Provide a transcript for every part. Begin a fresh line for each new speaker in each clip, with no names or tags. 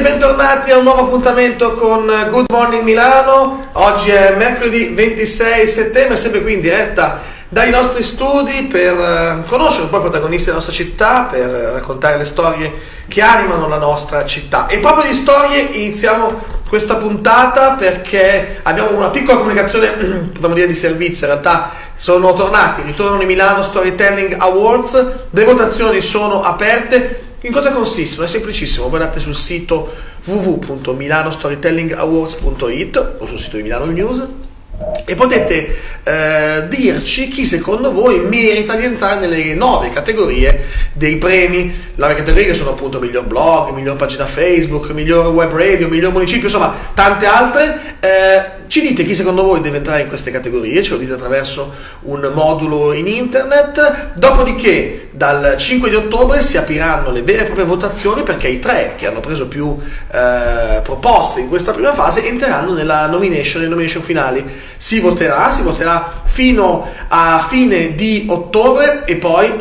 Bentornati a un nuovo appuntamento con Good Morning Milano. Oggi è mercoledì 26 settembre, sempre qui in diretta dai nostri studi per eh, conoscere un po' i protagonisti della nostra città, per raccontare le storie che animano la nostra città. E proprio di storie iniziamo questa puntata perché abbiamo una piccola comunicazione, potremmo dire di servizio, in realtà sono tornati, ritornano i Milano Storytelling Awards, le votazioni sono aperte. In cosa consistono? È semplicissimo, voi andate sul sito www.milanostorytellingawards.it o sul sito di Milano News e potete eh, dirci chi secondo voi merita di entrare nelle nove categorie dei premi. Le categorie sono appunto miglior blog, miglior pagina Facebook, miglior web radio, miglior municipio, insomma tante altre. Eh, ci dite chi secondo voi deve entrare in queste categorie, ce lo dite attraverso un modulo in internet, dopodiché dal 5 di ottobre si apriranno le vere e proprie votazioni perché i tre che hanno preso più eh, proposte in questa prima fase entreranno nella nomination, nelle nomination finali. Si voterà, si voterà fino a fine di ottobre e poi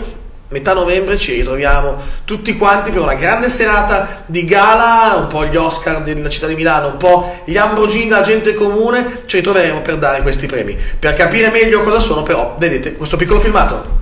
metà novembre ci ritroviamo tutti quanti per una grande serata di gala, un po' gli Oscar della città di Milano, un po' gli Ambrogini della gente comune, ci ritroveremo per dare questi premi. Per capire meglio cosa sono però, vedete questo piccolo filmato.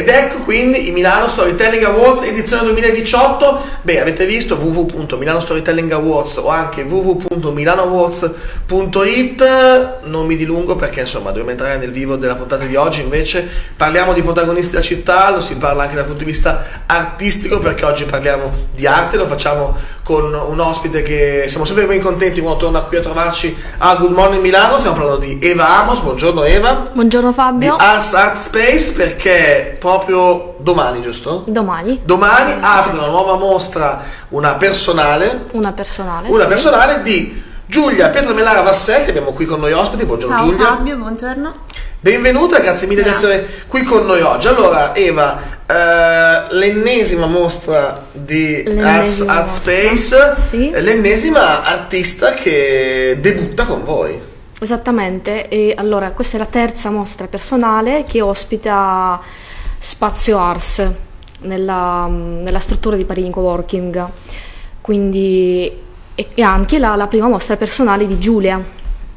Ed ecco quindi i Milano Storytelling Awards edizione 2018. Beh, avete visto www.milanostorytellingawards o anche www.milanoawards.it. Non mi dilungo perché insomma dobbiamo entrare nel vivo della puntata di oggi. Invece parliamo di protagonisti della città, lo si parla anche dal punto di vista artistico perché oggi parliamo di arte, lo facciamo con un ospite che siamo sempre ben contenti quando torna qui a trovarci a Good Morning Milano. Stiamo parlando di Eva Amos. Buongiorno Eva.
Buongiorno Fabio.
Di Arts Art Space perché proprio domani, giusto?
Domani.
Domani apre una nuova mostra, una personale.
Una personale.
Una
sì.
personale di Giulia Pietramellara Vassè, che abbiamo qui con noi ospiti. Buongiorno
Ciao
Giulia.
Fabio, buongiorno.
Benvenuta, grazie mille
Grazie.
di essere qui con noi oggi. Allora, Eva, eh, l'ennesima mostra di Arts
L'ennesima
Art
mostra,
Space,
sì.
è l'ennesima artista che debutta con voi.
Esattamente. E allora, questa è la terza mostra personale che ospita Spazio Ars nella, nella struttura di Parini Coworking. Quindi e, e anche la, la prima mostra personale di Giulia.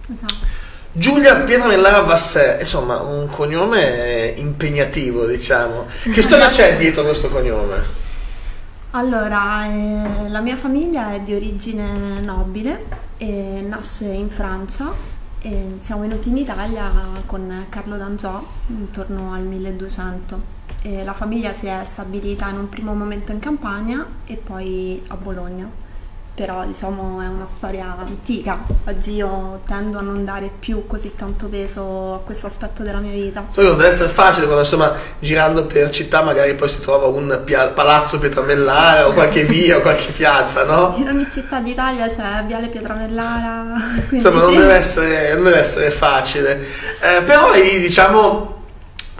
Esatto.
Giulia Pietramellara Vassè, insomma, un cognome impegnativo, diciamo. Che storia c'è dietro questo cognome?
Allora, eh, la mia famiglia è di origine nobile e nasce in Francia e siamo venuti in Italia con Carlo d'Angiò intorno al 1200 e la famiglia si è stabilita in un primo momento in Campania e poi a Bologna. Però diciamo è una storia antica, oggi io tendo a non dare più così tanto peso a questo aspetto della mia vita.
So che non deve essere facile quando insomma girando per città magari poi si trova un pia- palazzo Pietramellara o qualche via o qualche piazza, no?
In ogni città d'Italia c'è Viale Pietramellara. quindi
Insomma non deve essere, non deve essere facile. Eh, però diciamo,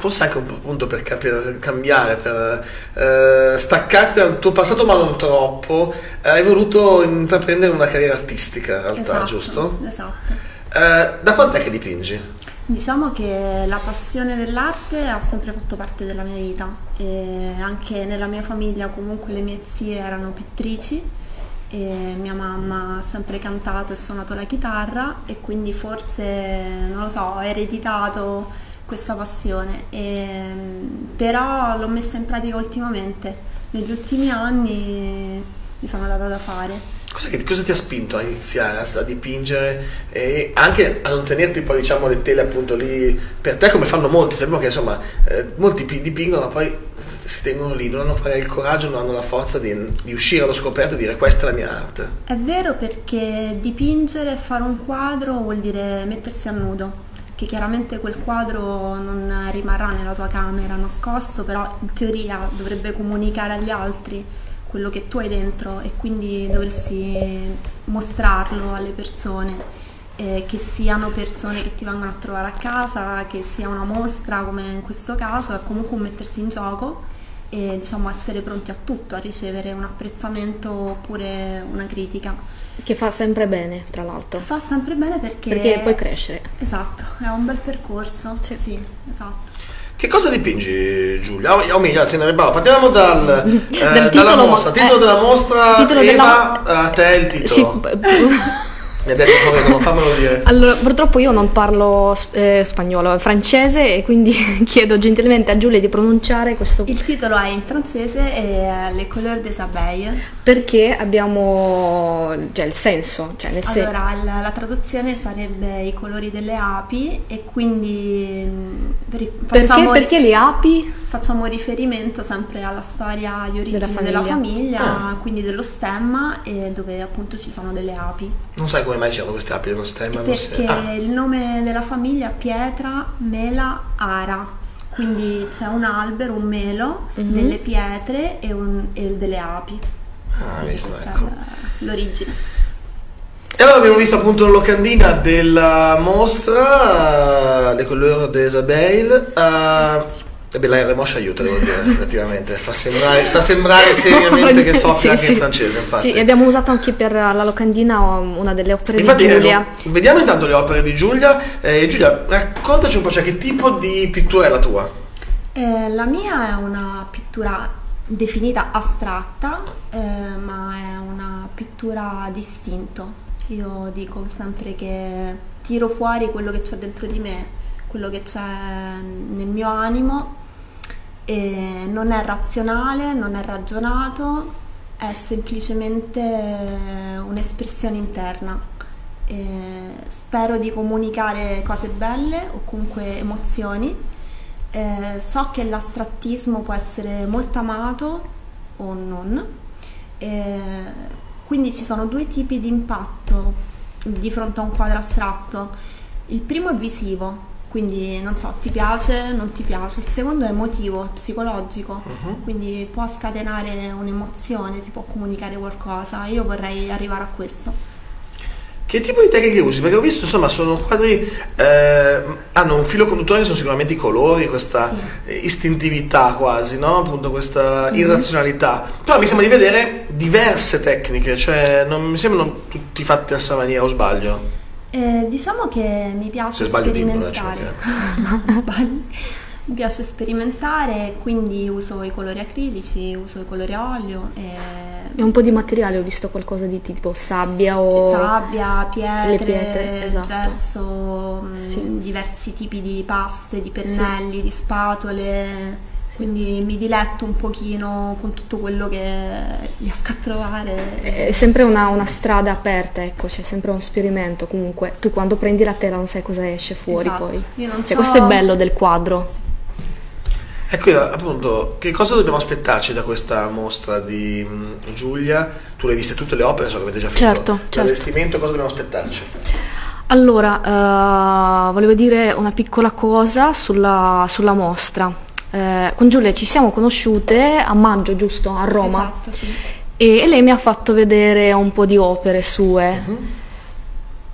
forse anche un po' appunto per, cap- per cambiare, per eh, staccarti dal tuo passato ma non troppo, hai voluto intraprendere una carriera artistica in realtà,
Esatto,
giusto?
Esatto.
Eh, da quant'è che dipingi?
Diciamo che la passione dell'arte ha sempre fatto parte della mia vita e anche nella mia famiglia comunque le mie zie erano pittrici e mia mamma ha sempre cantato e suonato la chitarra e quindi forse, non lo so, ho ereditato questa passione, E, però l'ho messa in pratica ultimamente negli ultimi anni mi sono data da fare.
Cosa, che, cosa, ti ha spinto a iniziare a, a, dipingere e anche a non tenerti poi diciamo le tele appunto lì per te come fanno molti, sappiamo che insomma eh, molti dipingono ma poi si tengono lì, non hanno il coraggio, non hanno la forza di, di, uscire allo scoperto e dire questa è la mia arte.
È vero perché dipingere, fare un quadro vuol dire mettersi a nudo che chiaramente quel quadro non rimarrà nella tua camera nascosto, però in teoria dovrebbe comunicare agli altri quello che tu hai dentro e quindi dovresti mostrarlo alle persone, eh, che siano persone che ti vengono a trovare a casa, che sia una mostra come in questo caso, è comunque un mettersi in gioco e diciamo essere pronti a tutto, a ricevere un apprezzamento oppure una critica.
Che fa sempre bene, tra l'altro.
Fa sempre bene perché...
Perché puoi crescere.
Esatto, è un bel percorso. Sì, sì esatto.
Che cosa dipingi Giulia? O meglio, anzi, partiamo dal, eh, dalla mostra. Titolo eh, della mostra, titolo Eva, della... a te il titolo. Sì. Mi ha detto come fammelo dire.
Allora, purtroppo io non parlo eh, spagnolo, francese e quindi chiedo gentilmente a Giulia di pronunciare questo.
Il titolo è in francese è Les couleurs des abeilles.
Perché abbiamo cioè, il senso, cioè nel
Allora, sen- la, la, traduzione sarebbe i colori delle api e quindi
mm, perché, perché le api?
Facciamo riferimento sempre alla storia di origine della famiglia, della famiglia ah. quindi dello stemma dove appunto ci sono delle api.
Non sai come mai c'erano queste api nello stemma?
Perché ah. il nome della famiglia è Pietra Mela Ara, quindi c'è un albero, un melo, mm-hmm. delle pietre e, un, e, delle api.
Ah, visto, ecco.
l'origine.
E allora abbiamo visto appunto la locandina della mostra, Le Couleurs des Abeilles. Uh, e beh, la Remoscia aiuta, devo dire, effettivamente, fa sembrare, fa sembrare seriamente che soffre sì, anche sì. in francese, infatti.
Sì, abbiamo usato anche per la locandina una delle opere infatti, di Giulia.
Eh, vediamo intanto le opere di Giulia. Eh, Giulia, raccontaci un po', cioè, che tipo di pittura è la tua?
Eh, la mia è una pittura definita astratta, eh, ma è una pittura distinto. Io dico sempre che tiro fuori quello che c'è dentro di me, quello che c'è nel mio animo e non è razionale, non è ragionato, è semplicemente un'espressione interna. E spero di comunicare cose belle o comunque emozioni. E so che l'astrattismo può essere molto amato o non. E quindi ci sono due tipi di impatto di fronte a un quadro astratto. Il primo è visivo, quindi non so, ti piace, non ti piace. Il secondo è emotivo, psicologico, uh-huh. quindi può scatenare un'emozione, ti può comunicare qualcosa. Io vorrei arrivare a questo.
Che tipo di tecniche usi? Perché ho visto, insomma, sono quadri, eh, hanno un filo conduttore, sono sicuramente i colori, questa sì. istintività quasi, no? Appunto questa mm-hmm. irrazionalità. Però mi sembra di vedere diverse tecniche, cioè non mi sembrano tutti fatti a sa maniera, o sbaglio?
Eh, diciamo che mi piace sperimentare. mi piace sperimentare, quindi uso i colori acrilici, uso i colori a olio. E...
e un po' di materiale, ho visto qualcosa di tipo sabbia o...
Sabbia, pietre, pietre esatto. gesso, mm, sì. diversi tipi di paste, di pennelli, sì. di spatole quindi mi diletto un pochino con tutto quello che riesco a trovare.
È sempre una, una strada aperta, ecco, c'è sempre un esperimento comunque. Tu quando prendi la tela non sai cosa esce fuori esatto. poi. Io non cioè, so... Questo è bello del quadro.
Ecco, appunto, che cosa dobbiamo aspettarci da questa mostra di mm, Giulia? Tu le hai viste tutte le opere, so che avete già finito.
Certo, certo.
L'allestimento, cosa dobbiamo aspettarci?
Allora, uh, volevo dire una piccola cosa sulla, sulla mostra eh, con Giulia ci siamo conosciute a maggio, giusto? A Roma.
Esatto, sì.
E, e lei mi ha fatto vedere un po' di opere sue. Uh-huh.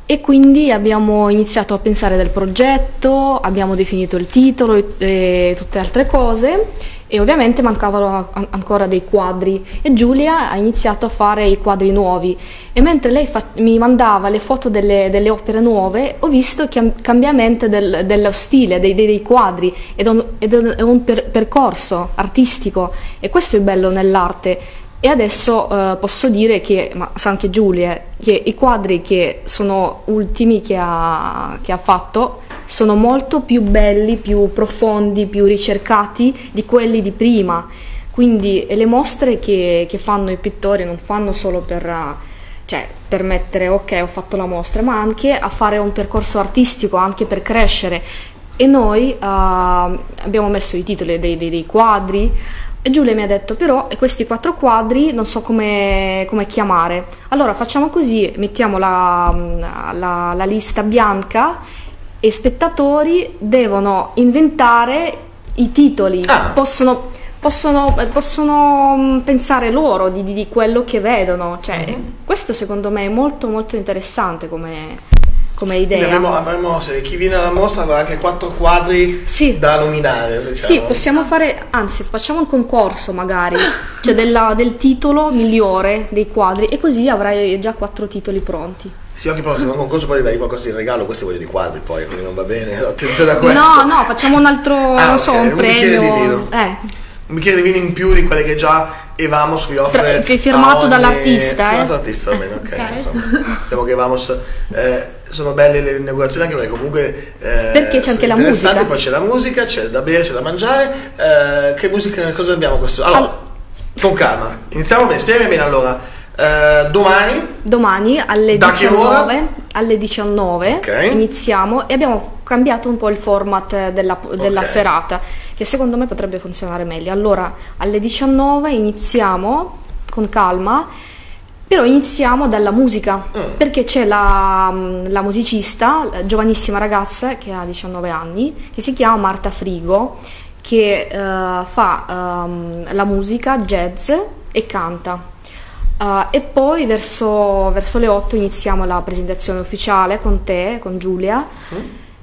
E quindi abbiamo iniziato a pensare del progetto, abbiamo definito il titolo e, e tutte altre cose e ovviamente mancavano ancora dei quadri. E Giulia ha iniziato a fare i quadri nuovi. E mentre lei mi mandava le foto delle, delle, opere nuove ho visto il cambiamento del, dello stile dei, dei, quadri. Ed è un, ed un per- percorso artistico. E questo è il bello nell'arte e adesso eh, posso dire che, ma sa anche Giulia, che i quadri che sono ultimi che ha, che ha fatto sono molto più belli, più profondi, più ricercati di quelli di prima. Quindi le mostre che, che fanno i pittori non fanno solo per, cioè, per mettere ok ho fatto la mostra, ma anche a fare un percorso artistico, anche per crescere. E noi uh, abbiamo messo i titoli dei, dei, dei quadri, e Giulia mi ha detto, però questi quattro quadri non so come, come chiamare. Allora facciamo così, mettiamo la, la, la lista bianca e spettatori devono inventare i titoli, ah. possono, possono, possono, mm, pensare loro di, di, quello che vedono. Cioè, mm-hmm. Questo secondo me è molto molto interessante come, come idea.
Avremo, avremo, se chi viene alla mostra avrà anche quattro quadri
sì.
da nominare. Diciamo.
Sì, possiamo fare, anzi facciamo un concorso magari, cioè della, del titolo migliore dei quadri e così avrai già quattro titoli pronti.
Sì, anche poi se un concorso poi dai qualcosa di regalo, questi voglio di quadri poi, quindi non va bene, attenzione a questo.
No, no, facciamo un altro, ah, non so, un, un premio. Di vino. Eh.
Un bicchiere di vino in più di quelle che già Evamos vi offre.
Tra, firmato
ogni...
dall'artista.
Firmato eh? dall'artista, va bene, ok. okay. Insomma, diciamo che Evamos... Eh, sono belle le inaugurazioni anche perché comunque
eh, perché c'è anche la musica?
poi c'è la musica c'è da bere c'è da mangiare. Eh, che musica cosa abbiamo questo? Allora All... con calma iniziamo bene spiegami bene allora. Eh, domani?
Domani alle 19 alle 19 okay. iniziamo e abbiamo cambiato un po' il format della, della okay. serata che secondo me potrebbe funzionare meglio. Allora alle 19 iniziamo con calma però iniziamo dalla musica, mm. perché c'è la, la, musicista, la giovanissima ragazza che ha 19 anni, che si chiama Marta Frigo, che uh, fa um, la musica jazz e canta. Uh, e poi verso, verso, le 8 iniziamo la presentazione ufficiale con te, con Giulia, mm.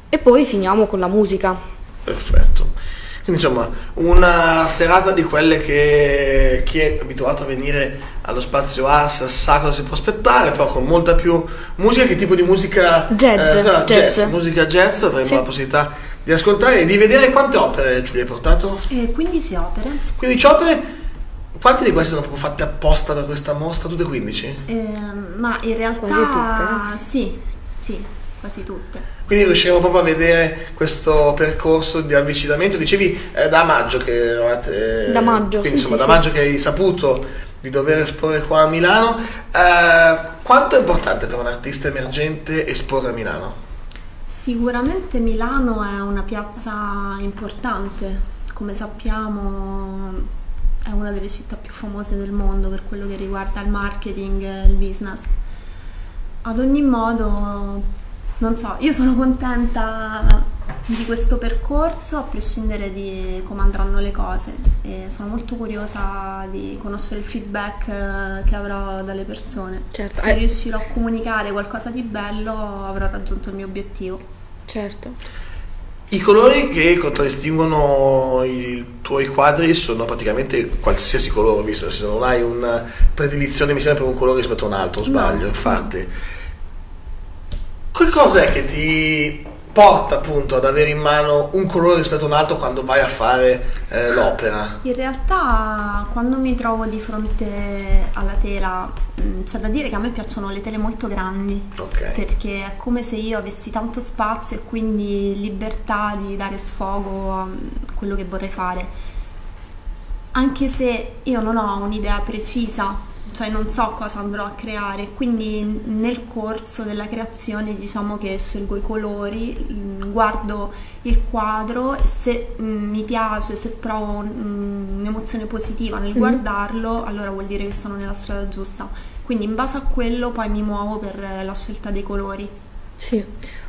e poi finiamo con la musica.
Perfetto. Quindi insomma una serata di quelle che chi è abituato a venire allo spazio Ars sa cosa si può aspettare, però con molta più musica, che tipo di musica?
Jazz, eh,
jazz. jazz. musica jazz, avremo sì. la possibilità di ascoltare e di vedere quante opere Giulia hai portato?
Eh, 15 opere.
15 opere? Quante di queste sono proprio fatte apposta per questa mostra? Tutte 15?
Eh, ma in realtà quasi tutte. Sì, sì, quasi tutte.
Quindi riusciremo proprio a vedere questo percorso di avvicinamento. Dicevi eh, da maggio che eravate.
Da maggio,
quindi,
sì,
insomma,
sì,
da maggio che hai saputo di dover esporre qua a Milano. Eh, quanto è importante per un artista emergente esporre a Milano?
Sicuramente Milano è una piazza importante, come sappiamo è una delle città più famose del mondo per quello che riguarda il marketing e il business. Ad ogni modo non so, io sono contenta di questo percorso a prescindere di come andranno le cose e sono molto curiosa di conoscere il feedback eh, che avrò dalle persone. Certo. Se eh. riuscirò a comunicare qualcosa di bello avrò raggiunto il mio obiettivo.
Certo.
I colori che contraddistinguono i tuoi quadri sono praticamente qualsiasi colore, visto se non hai una predilizione mi sembra per un colore rispetto a un altro, sbaglio, no, infatti. Che cos'è che ti porta appunto ad avere in mano un colore rispetto a un altro quando vai a fare eh, l'opera?
In realtà quando mi trovo di fronte alla tela mm, c'è da dire che a me piacciono le tele molto grandi okay. perché è come se io avessi tanto spazio e quindi libertà di dare sfogo a quello che vorrei fare anche se io non ho un'idea precisa cioè non so cosa andrò a creare, quindi nel corso della creazione diciamo che scelgo i colori, mm, guardo il quadro, se mm, mi piace, se provo mm, un'emozione positiva nel guardarlo, allora vuol dire che sono nella strada giusta. Quindi in base a quello poi mi muovo per la scelta dei colori.
Sì.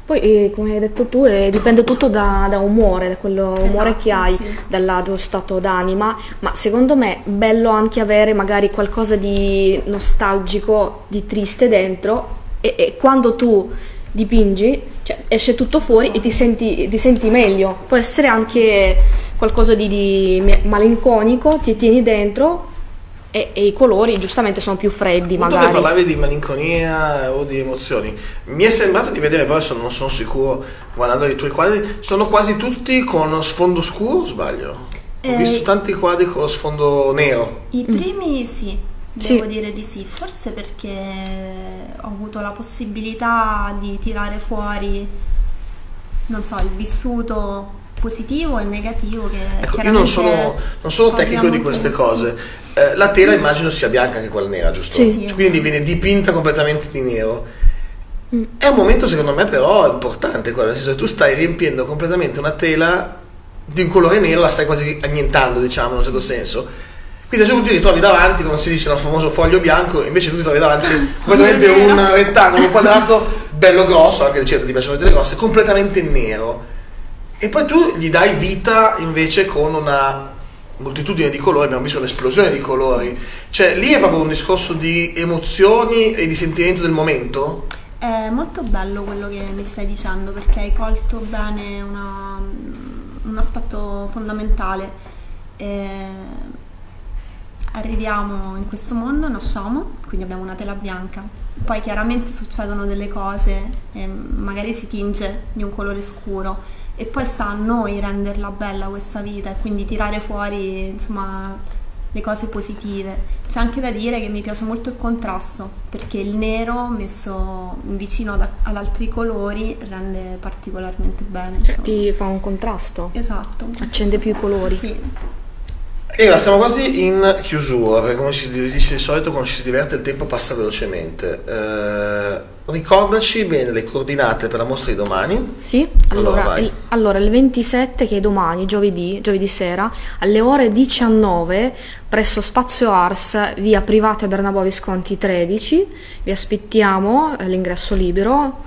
Poi, eh, come hai detto tu, eh, dipende tutto da, da, umore, da quello esatto, umore che hai, sì. dal tuo stato d'anima, ma secondo me è bello anche avere magari qualcosa di nostalgico, di triste dentro e, e quando tu dipingi, cioè, esce tutto fuori e ti senti, ti senti meglio. Può essere anche qualcosa di, di malinconico, ti tieni dentro e, e, i colori giustamente sono più freddi
Appunto
magari.
che parlavi di malinconia o di emozioni, mi è sembrato di vedere, però non sono sicuro guardando i tuoi quadri, sono quasi tutti con sfondo scuro, sbaglio? Ho eh, visto tanti quadri con lo sfondo nero.
I primi mm. sì, devo sì. dire di sì, forse perché ho avuto la possibilità di tirare fuori, non so, il vissuto positivo e negativo che
ecco, io non sono, non sono tecnico di queste cose eh, la tela immagino sia bianca anche quella nera giusto?
Sì.
quindi viene dipinta completamente di nero mm. è un momento secondo me però importante quello, nel senso che tu stai riempiendo completamente una tela di un colore nero la stai quasi annientando diciamo in un certo senso quindi adesso tu ti ritrovi davanti, come si dice, il famoso foglio bianco, invece tu ti trovi davanti completamente un rettangolo, un quadrato bello grosso, anche le certe ti piacciono le tele grosse, completamente nero. E poi tu gli dai vita invece con una moltitudine di colori, abbiamo visto un'esplosione di colori. Cioè, lì è proprio un discorso di emozioni e di sentimento del momento?
È molto bello quello che mi stai dicendo perché hai colto bene una, un aspetto fondamentale. Eh, arriviamo in questo mondo, nasciamo, quindi abbiamo una tela bianca, poi chiaramente succedono delle cose, eh, magari si tinge di un colore scuro e poi sta a noi renderla bella questa vita e quindi tirare fuori insomma le cose positive. C'è anche da dire che mi piace molto il contrasto perché il nero messo vicino ad, ad altri colori rende particolarmente bene.
Cioè, ti fa un contrasto.
Esatto.
Accende più i colori.
Sì.
E ora siamo quasi in chiusura, perché come si dice di solito quando ci si diverte il tempo passa velocemente. Eh, ricordaci bene le coordinate per la mostra di domani.
Sì, allora, allora, il, allora, il, 27 che è domani, giovedì, giovedì sera, alle ore 19 presso Spazio Ars, via Private Bernabò Visconti 13, vi aspettiamo, l'ingresso libero.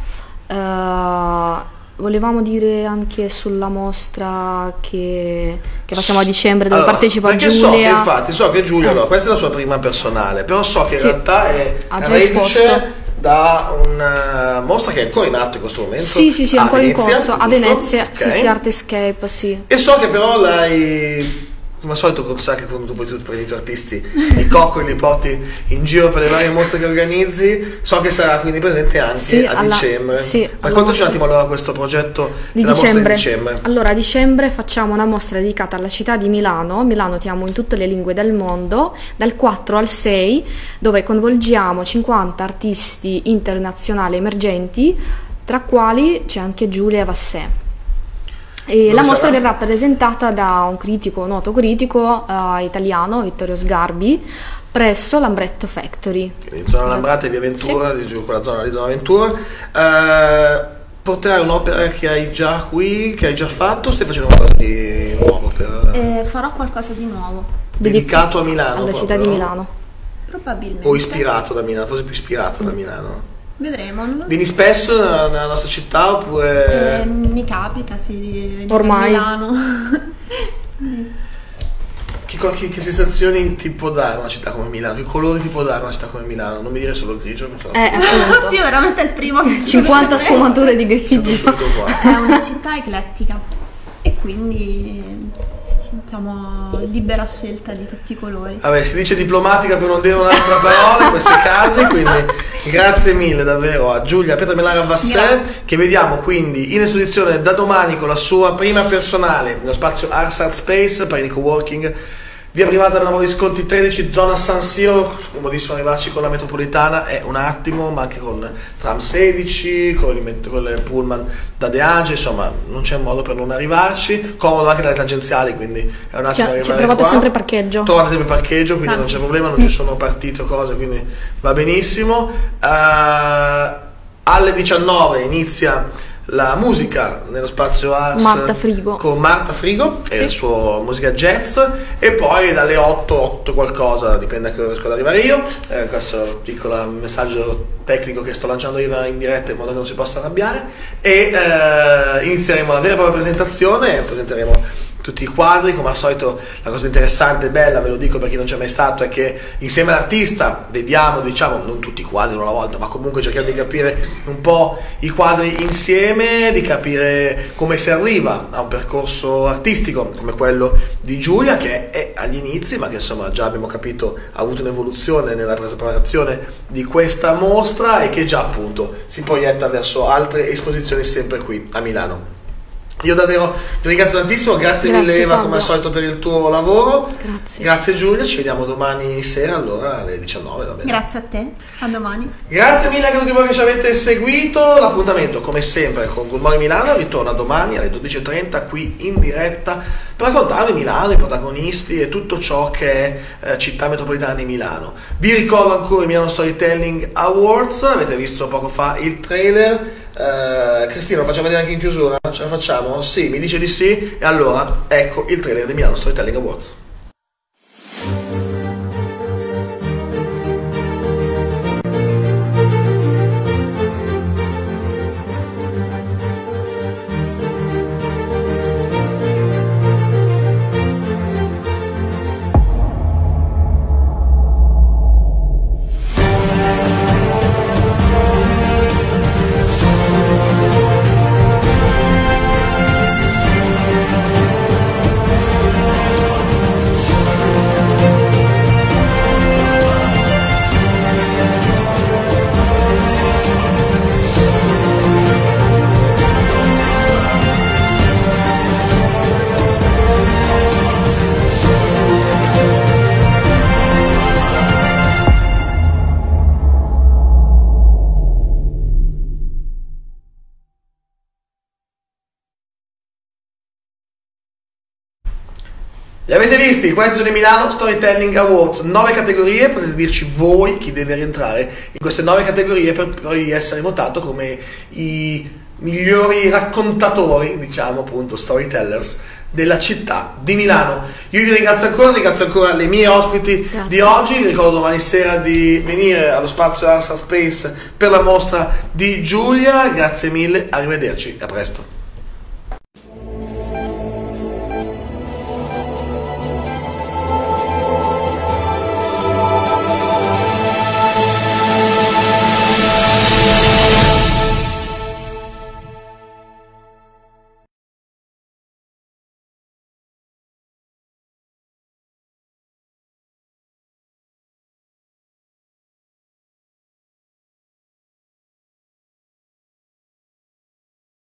Uh, volevamo dire anche sulla mostra che, che facciamo a dicembre dove allora, partecipa
perché
Giulia.
so che infatti so che Giulia, eh. allora, questa è la sua prima personale, però so che sì. in realtà è reduce da una mostra che è ancora in atto in questo momento.
Sì, sì, sì, ancora Venezia, in corso, a Venezia, okay. sì, sì, Artescape, sì.
E so che però l'hai come al solito quando sai che quando poi tu prendi i tuoi artisti i coccoli li porti in giro per le varie mostre che organizzi. So che sarà quindi presente anche sì, a alla, dicembre. sì, raccontaci un attimo allora questo progetto
di dicembre. di dicembre. allora a dicembre facciamo una mostra dedicata alla città di Milano. Milano ti amo in tutte le lingue del mondo dal 4 al 6 dove coinvolgiamo 50 artisti internazionali emergenti tra quali c'è anche Giulia Vassè e la mostra verrà presentata da un critico, noto critico uh, italiano, Vittorio Sgarbi, presso l'Ambretto Factory.
In zona Lambrate e via Ventura, sì. giù quella zona di zona Ventura. Uh, porterai un'opera che hai già qui, che hai già fatto, o stai facendo qualcosa di nuovo? Per...
Eh, farò qualcosa di nuovo.
Dedicato a Milano?
Alla
proprio,
città di Milano.
Probabilmente.
O ispirato da Milano, forse più ispirato mm. da Milano.
Vedremo.
Vieni spesso nella, nostra città oppure...
Eh, mi capita, sì, di
Ormai.
a Milano.
che, che, che, sensazioni ti può dare una città come Milano? Che colori ti può dare una città come Milano? Non mi dire solo il grigio.
So eh, appunto.
Io veramente è il primo che
50 sfumature di grigio.
È una città eclettica e quindi diciamo, libera scelta di tutti i colori.
Vabbè, si dice diplomatica per non dire un'altra parola in questi casi, quindi grazie mille davvero a Giulia Petra Melara Vasset, che vediamo quindi in esposizione da domani con la sua prima personale nello spazio Ars Art Space per il co-working Via privata della Visconti 13, zona San Siro, comodissimo arrivarci con la metropolitana, è un attimo, ma anche con tram 16, con, il pullman da De Ange, insomma non c'è modo per non arrivarci, comodo anche dalle tangenziali, quindi è un attimo
cioè, Trovate sempre parcheggio.
Trovate sempre parcheggio, quindi ah. non c'è problema, non ci sono partite o cose, quindi va benissimo. Uh, alle 19 inizia la musica nello spazio Ars
Marta Frigo.
con Marta Frigo sì. e la sua musica jazz e poi dalle 8, 8 qualcosa, dipende da che riesco ad arrivare io, eh, questo piccolo messaggio tecnico che sto lanciando io in diretta in modo che non si possa arrabbiare e eh, inizieremo la vera e propria presentazione e presenteremo tutti i quadri, come al solito la cosa interessante e bella, ve lo dico per chi non c'è mai stato, è che insieme all'artista vediamo, diciamo, non tutti i quadri una volta, ma comunque cerchiamo di capire un po' i quadri insieme, di capire come si arriva a un percorso artistico come quello di Giulia, che è agli inizi, ma che insomma già abbiamo capito ha avuto un'evoluzione nella preparazione di questa mostra e che già appunto si proietta verso altre esposizioni sempre qui a Milano. Io davvero ti ringrazio tantissimo, grazie,
Grazie,
mille Eva
Fabio.
come al solito per il tuo lavoro.
Grazie.
Grazie Giulia, ci vediamo domani sera allora alle 19, va bene?
Grazie a te, a domani.
Grazie mille a tutti voi che ci avete seguito. L'appuntamento, come sempre, con Good Morning Milano ritorna domani alle 12.30 qui in diretta per raccontarvi Milano, i protagonisti e tutto ciò che è eh, città metropolitana di Milano. Vi ricordo ancora i Milano Storytelling Awards, avete visto poco fa il trailer. Eh, Cristina, lo facciamo vedere anche in chiusura? Ce la facciamo? Sì, mi dice di sì. E allora ecco il trailer di Milano Storytelling Awards. Avete visti? Questi sono i Milano Storytelling Awards, nove categorie, potete dirci voi chi deve rientrare in queste nove categorie per poi essere votato come i migliori raccontatori, diciamo appunto, storytellers della città di Milano. Io vi ringrazio ancora, ringrazio ancora le mie ospiti
Grazie.
di oggi, vi ricordo domani sera di venire allo spazio Arsa Space per la mostra di Giulia, grazie mille, arrivederci, a presto.